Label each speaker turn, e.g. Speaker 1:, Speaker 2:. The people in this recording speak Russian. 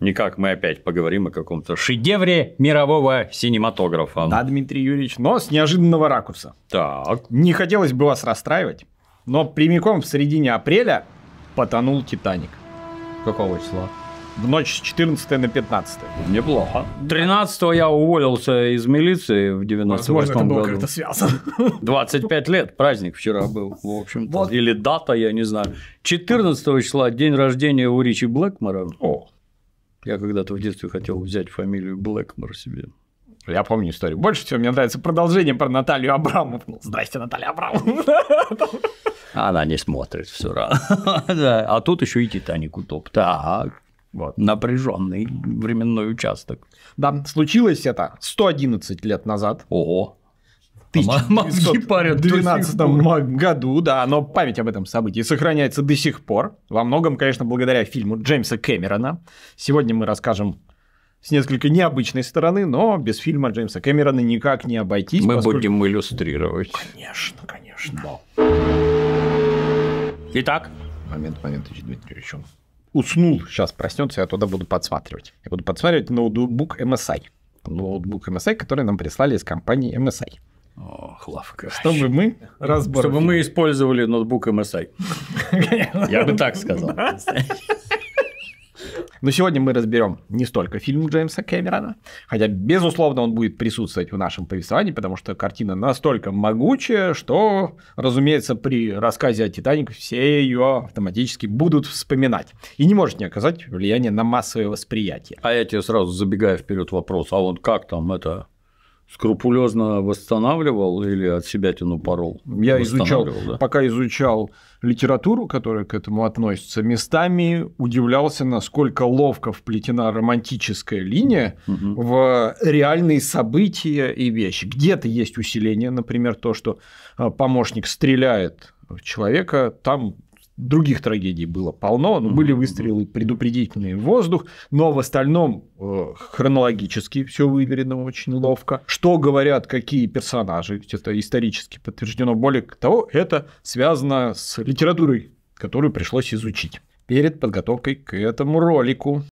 Speaker 1: Никак мы опять поговорим о каком-то шедевре мирового синематографа.
Speaker 2: Да, Дмитрий Юрьевич, но с неожиданного ракурса.
Speaker 1: Так.
Speaker 2: Не хотелось бы вас расстраивать, но прямиком в середине апреля потонул Титаник.
Speaker 1: Какого числа?
Speaker 2: В ночь с 14 на 15.
Speaker 1: Неплохо. 13 я уволился из милиции в 98 году.
Speaker 2: связано.
Speaker 1: 25 лет, праздник вчера был, в общем-то.
Speaker 2: Вот.
Speaker 1: Или дата, я не знаю. 14 числа день рождения у Ричи Блэкмора.
Speaker 2: О,
Speaker 1: Я когда-то в детстве хотел взять фамилию Блэкмор себе.
Speaker 2: я помню историю. Больше всего мне нравится продолжение про Наталью Абрамовну. Здрасте, Наталья Абрамовна.
Speaker 1: Она не смотрит все равно. Да, А тут еще и Титаник утоп. Так,
Speaker 2: Вот.
Speaker 1: напряженный временной участок.
Speaker 2: Да, случилось это 111 лет назад.
Speaker 1: Ого.
Speaker 2: 1912
Speaker 1: пор.
Speaker 2: году, да, но память об этом событии сохраняется до сих пор. Во многом, конечно, благодаря фильму Джеймса Кэмерона. Сегодня мы расскажем с несколько необычной стороны, но без фильма Джеймса Кэмерона никак не обойтись.
Speaker 1: Мы
Speaker 2: поскольку-
Speaker 1: будем иллюстрировать.
Speaker 2: Конечно, конечно.
Speaker 1: Итак,
Speaker 2: Момент, момент, Ильич Дмитриевич. Он уснул, сейчас проснется, я туда буду подсматривать. Я буду подсматривать ноутбук MSI. Ноутбук MSI, который нам прислали из компании MSI.
Speaker 1: Ох, Лавка.
Speaker 2: Чтобы мы разбор...
Speaker 1: Чтобы мы использовали ноутбук MSI. Я бы так сказал.
Speaker 2: Но сегодня мы разберем не столько фильм Джеймса Кэмерона, хотя, безусловно, он будет присутствовать в нашем повествовании, потому что картина настолько могучая, что, разумеется, при рассказе о Титанике все ее автоматически будут вспоминать. И не может не оказать влияния на массовое восприятие.
Speaker 1: А я тебе сразу забегая вперед вопрос, а вот как там это скрупулезно восстанавливал или от себя тяну порол?
Speaker 2: Я изучал,
Speaker 1: да?
Speaker 2: пока изучал литературу, которая к этому относится, местами удивлялся, насколько ловко вплетена романтическая линия
Speaker 1: Мгм.
Speaker 2: в реальные события и вещи. Где-то есть усиление, например, то, что а, помощник стреляет в человека, там других трагедий было полно, но были выстрелы предупредительные в воздух, но в остальном э, хронологически все выверено очень ловко. Что говорят какие персонажи, это исторически подтверждено. Более того, это связано с литературой, которую пришлось изучить перед подготовкой к этому ролику.